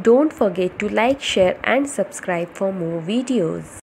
Don't forget to like, share and subscribe for more videos.